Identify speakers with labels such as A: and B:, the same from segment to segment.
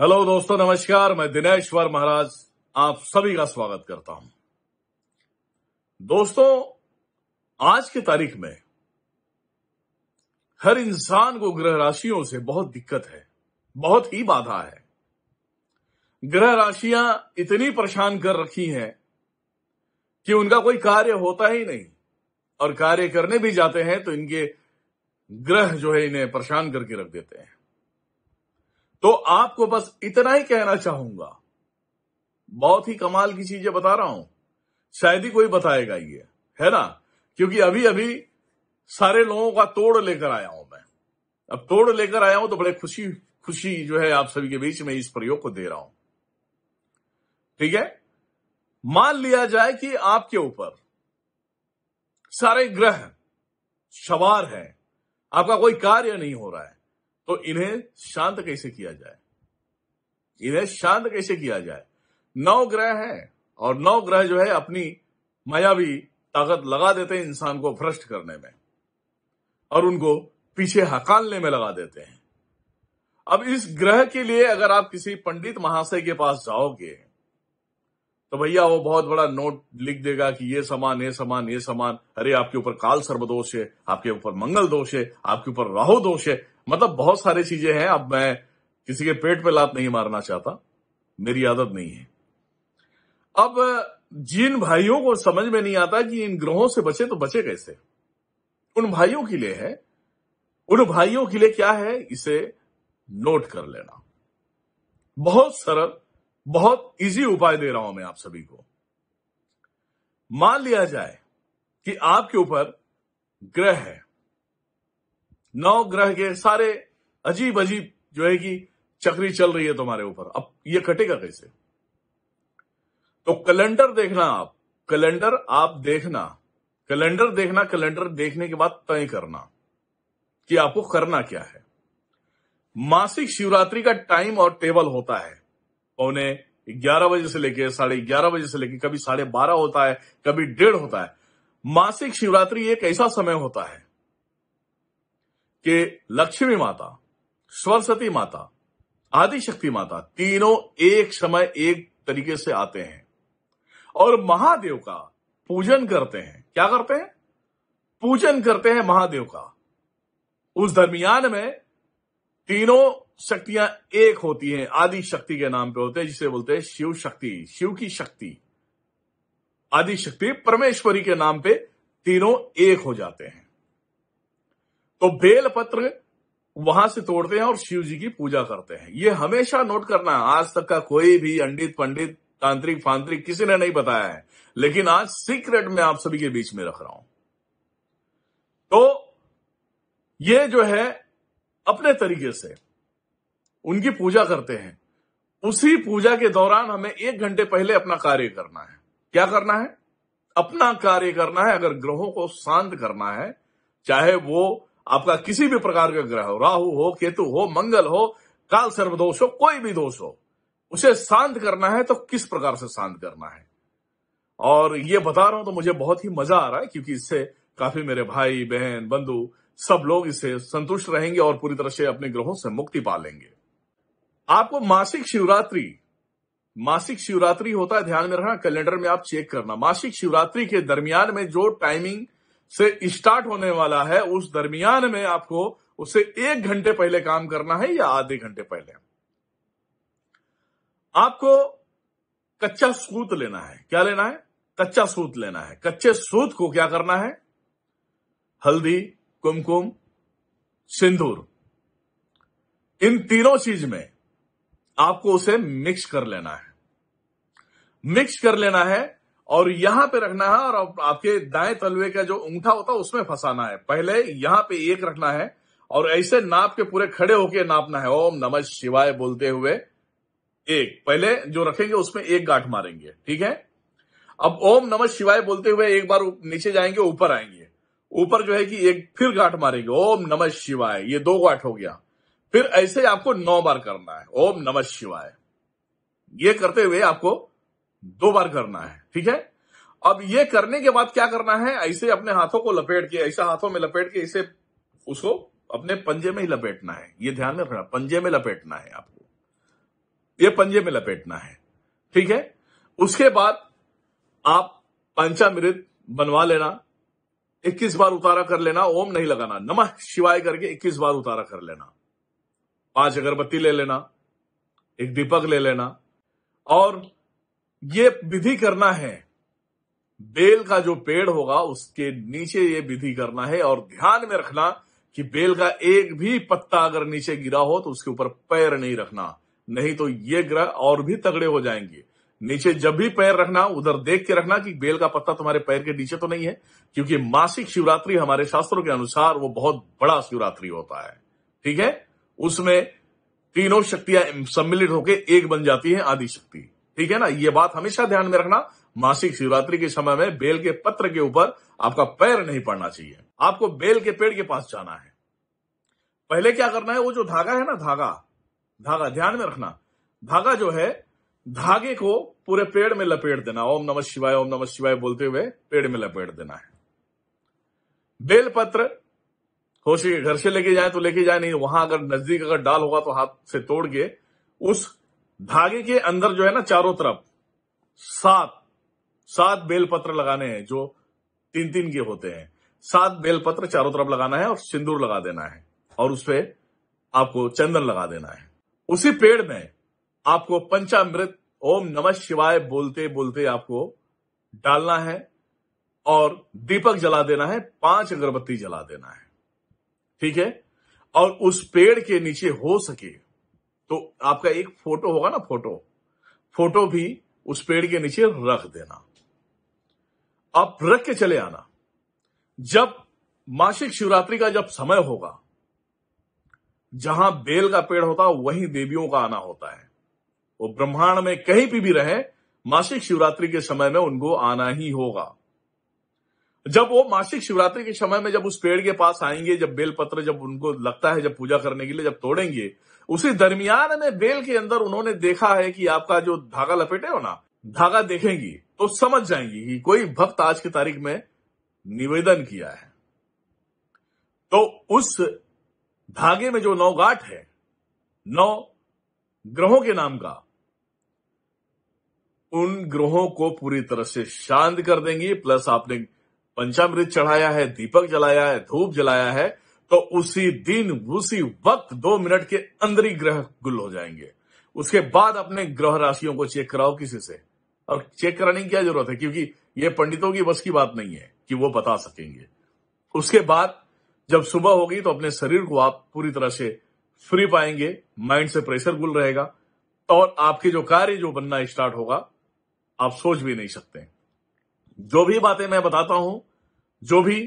A: Hello दोस्तों, नमस्कार। मैं दिनेश्वर महाराज आप सभी का स्वागत करता हूँ। दोस्तों, आज की तारीख में हर इंसान को ग्रह राशियों से बहुत दिक्कत है, बहुत ही बाधा है। ग्रह राशियाँ इतनी परेशान कर रखी हैं कि उनका कोई कार्य होता ही नहीं। और कार्य करने भी जाते हैं तो इनके ग्रह जो है इन्हें परेशान करके रख देते हैं। तो आपको बस इतना ही कहना चाहूँगा। बहुत ही कमाल की चीज़ें बता रहा हूँ। शायद ही कोई बताएगा ये, है ना? क्योंकि अभी अभी सारे लोगों का तोड़ लेकर आया हूँ मैं। अब तोड़ लेकर आया हूँ तो बड़े खुशी खुशी जो है आप सभी के बीच में इस प्रयोग को दे रहा हूँ। ठीक है? मान लिया जाए कि आपके ऊपर सारे ग्रह, सवार हैं। आपका कोई कार्य नहीं हो रहा है। तो इन्हें शांत कैसे किया जाए? इन्हें शांत कैसे किया जाए? नौ ग्रह हैं और नौ ग्रह जो है अपनी मायावी ताकत लगा देते हैं इंसान को भ्रष्ट करने में और उनको पीछे हकालने में लगा देते हैं। अब इस ग्रह के लिए अगर आप किसी पंडित महाशय के पास जाओगे तो भैया वो बहुत बड़ा नोट लिख देगा कि ये समान ये समान ये समान। अरे, आपके ऊपर काल सर्वदोष है, आपके ऊपर मंगल दोष है, आपके ऊपर राहु दोष है। मतलब बहुत सारी चीज़ें हैं, अब मैं किसी के पेट पे लात नहीं मारना चाहता। मेरी आदत नहीं है। अब जिन भाइयों को समझ में नहीं आता कि इन ग्रहों से बचे तो बचे कैसे? उन भाइयों के लिए है। उन भाइयों के लिए क्या है? इसे नोट कर लेना। बहुत सरल, बहुत इजी उपाय दे रहा हूँ मैं आप सभी को। मान लिया जाए कि आपके ऊपर ग्रह है। नौ ग्रह के सारे अजीब अजीब जो है कि चक्री चल रही है तुम्हारे ऊपर। अब ये कटेगा कैसे? तो कैलेंडर देखना आप। कैलेंडर आप देखना। कैलेंडर देखना, कैलेंडर देखने के बाद तय करना कि आपको करना क्या है। मासिक शिवरात्रि का टाइम और टेबल होता है। पौने ग्यारह बजे से लेके साढ़े ग्यारह बजे से लेके कभी साढ़े बारह होता है, कभी डेढ़ होता है। मासिक शिवरात्रि एक ऐसा समय होता है कि लक्ष्मी माता, सरस्वती माता, आदिशक्ति माता, तीनों एक समय एक तरीके से आते हैं। और महादेव का पूजन करते हैं। क्या करते हैं? पूजन करते हैं महादेव का। उस दरमियान में तीनों शक्तियाँ एक होती हैं। आदि शक्ति के नाम पे होते हैं, जिसे बोलते हैं शिव शक्ति, शिव की शक्ति। आदि शक्ति परमेश्वरी के नाम पे तीनों एक हो जाते हैं। तो बेल पत्र वहाँ से तोड़ते हैं और शिव जी की पूजा करते हैं। ये हमेशा नोट करना आज तक का कोई भी अंडित, पंडित, तांत्रिक, फांत्रिक किसी ने नहीं बताया है। लेकिन आज सीक्रेट में आप सभी के बीच में रख रहा हूँ। तो ये जो है, अपने तरीके से उनकी पूजा करते हैं। उसी पूजा के दौरान हमें एक घंटे पहले अपना कार्य करना है। क्या करना है? अपना कार्य करना है। अगर ग्रहों को शांत करना है, चाहे वो आपका किसी भी प्रकार का ग्रह हो, राहु हो, केतु हो, मंगल हो, काल सर्वदोष हो, कोई भी दोष हो, उसे शांत करना है तो किस प्रकार से शांत करना है? और ये बता रहा हूँ तो मुझे बहुत ही मज़ा आ रहा है क्योंकि इससे काफ़ी मेरे भाई, बहन, बंधु सब लोग इससे संतुष्ट रहेंगे और पूरी तरह से अपने ग्रहों से मुक्ति पा लेंगे। आपको मासिक शिवरात्रि मासिक शिवरात्रि होता है, ध्यान में रखना, कैलेंडर में आप चेक करना। मासिक शिवरात्रि के दरमियान में जो टाइमिंग से स्टार्ट होने वाला है, उस दरमियान में आपको उसे एक घंटे पहले काम करना है या आधे घंटे पहले? आपको कच्चा सूत लेना है। क्या लेना है? कच्चा सूत लेना है। कच्चे सूत को क्या करना है? हल्दी, कुमकुम, सिंदूर। इन तीनों चीज़ में आपको उसे मिक्स कर लेना है। मिक्स कर लेना है और यहाँ पे रखना है और आपके दाएँ तलवे का जो अंगूठा होता है उसमें फंसाना है। पहले यहाँ पे एक रखना है और ऐसे नाप के पूरे खड़े होके नापना है। ओम नमः शिवाय बोलते हुए एक, पहले जो रखेंगे उसमें एक गांठ मारेंगे, ठीक है? अब ओम नमः शिवाय बोलते हुए एक बार नीचे जाएँगे, ऊपर आएँगे। ऊपर जो है कि एक फिर गांठ मारेंगे। ओम नमः शिवाय, ये दो गांठ हो गया। फिर ऐसे आपको नौ बार करना है। ओम नमः शिवाय। ये करते हुए आपको दो बार करना है, ठीक है? अब ये करने के बाद क्या करना है? ऐसे अपने हाथों को लपेट के, ऐसे हाथों में लपेट के इसे उसको अपने पंजे में ही लपेटना है। ये ध्यान में रखना, पंजे में लपेटना है आपको। ये पंजे में लपेटना है, ठीक है? उसके बाद आप पंचामृत बनवा लेना 21 बार उतारा कर लेना, ओम नहीं लगाना, नमः शिवाय करके 21 बार उतारा कर लेना। पाँच अगरबत्ती ले लेना, एक दीपक ले लेना, और ये विधि करना है। बेल का जो पेड़ होगा, उसके नीचे ये विधि करना है और ध्यान में रखना कि बेल का एक भी पत्ता अगर नीचे गिरा हो तो उसके ऊपर पैर नहीं रखना। नहीं तो ये ग्रह और भी तगड़े हो जाएँगे। नीचे जब भी पैर रखना, उधर देख के रखना कि बेल का पत्ता तुम्हारे पैर के नीचे तो नहीं है, क्योंकि मासिक शिवरात्रि हमारे शास्त्रों के अनुसार वो बहुत बड़ा शिवरात्रि होता है। ठीक है? उसमें तीनों शक्तियाँ सम्मिलित होकर एक बन जाती है आदि शक्ति ठीक है ना? ये बात हमेशा ध्यान में रखना। मासिक शिवरात्रि के समय में बेल के पत्र के ऊपर आपका पैर नहीं पड़ना चाहिए। आपको बेल के पेड़ के पास जाना है। पहले क्या करना है? वो जो धागा है ना, धागा धागा, ध्यान में रखना। धागा जो है, धागे को पूरे पेड़ में लपेट देना। ओम नमः शिवाय, ओम नमः शिवाय बोलते हुए पेड़ में लपेट देना है। बेल पत्र हो सके घर से लेके जाए तो लेके जाए, नहीं, वहाँ अगर नज़दीक अगर डाल होगा तो हाथ से तोड़ के उस धागे के अंदर जो है ना चारों तरफ़ सात सात बेलपत्र लगाने हैं, जो तीन तीन के होते हैं। सात बेलपत्र चारों तरफ़ लगाना है और सिंदूर लगा देना है और उस पर आपको चंदन लगा देना है। उसी पेड़ में आपको पंचामृत, ओम नमः शिवाय बोलते बोलते आपको डालना है और दीपक जला देना है, पाँच अगरबत्ती जला देना है। ठीक है? और उस पेड़ के नीचे हो सके तो आपका एक फ़ोटो होगा ना फ़ोटो। फ़ोटो भी उस पेड़ के नीचे रख देना। आप रख के चले आना। जब मासिक शिवरात्रि का जब समय होगा, जहाँ बेल का पेड़ होता, वहीं देवियों का आना होता है। वो ब्रह्मांड में कहीं भी भी रहे, मासिक शिवरात्रि के समय में उनको आना ही होगा। जब वो मासिक शिवरात्रि के समय में जब उस पेड़ के पास आएँगे, जब बेल पत्र जब उनको लगता है, जब पूजा करने के लिए जब तोड़ेंगे, उसी दरमियान में बेल के अंदर उन्होंने देखा है कि आपका जो धागा लपेटे हो ना, धागा देखेंगी तो समझ जाएँगी कि कोई भक्त आज की तारीख में निवेदन किया है। तो उस धागे में जो नौ गांठ है, नौ ग्रहों के नाम का, उन ग्रहों को पूरी तरह से शांत कर देंगी, प्लस आपने पंचामृत चढ़ाया है, दीपक जलाया है, धूप जलाया है तो उसी दिन, उसी वक्त दो मिनट के अंदर ही ग्रह गुल हो जाएँगे। उसके बाद अपने ग्रह राशियों को चेक कराओ किसी से। और चेक कराने की क्या ज़रूरत है? क्योंकि ये पंडितों की बस की बात नहीं है कि वो बता सकेंगे। उसके बाद जब सुबह होगी तो अपने शरीर को आप पूरी तरह से फ्री पाएँगे, माइंड से प्रेशर गुल रहेगा, और आपके जो कार्य जो बनना स्टार्ट होगा, आप सोच भी नहीं सकते। जो भी बातें मैं बताता हूँ जो भी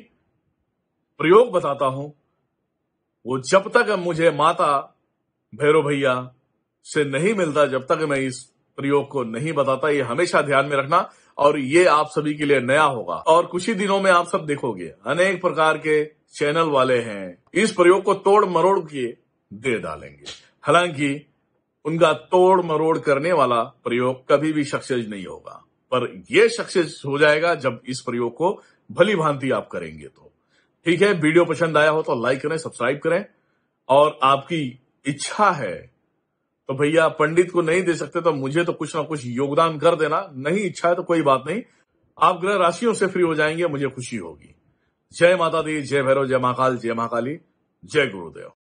A: प्रयोग बताता हूँ, वो जब तक मुझे माता भैरव भैया से नहीं मिलता, जब तक मैं इस प्रयोग को नहीं बताता, ये हमेशा ध्यान में रखना और ये आप सभी के लिए नया होगा। और कुछ ही दिनों में आप सब देखोगे, अनेक प्रकार के चैनल वाले हैं, इस प्रयोग को तोड़ मरोड़ के दे डालेंगे। हालाँकि उनका तोड़ मरोड़ करने वाला प्रयोग कभी भी सक्सेस नहीं होगा, पर यह सक्सेस हो जाएगा जब इस प्रयोग को भली भांति आप करेंगे तो। ठीक है, वीडियो पसंद आया हो तो लाइक करें सब्सक्राइब करें। और आपकी इच्छा है तो भैया पंडित को नहीं दे सकते तो मुझे तो कुछ ना कुछ योगदान कर देना। नहीं इच्छा है तो कोई बात नहीं। आप ग्रह राशियों से फ्री हो जाएँगे, मुझे खुशी होगी। जय माता दी, जय भैरव, जय महाकाल, जय महाकाली, जय गुरुदेव।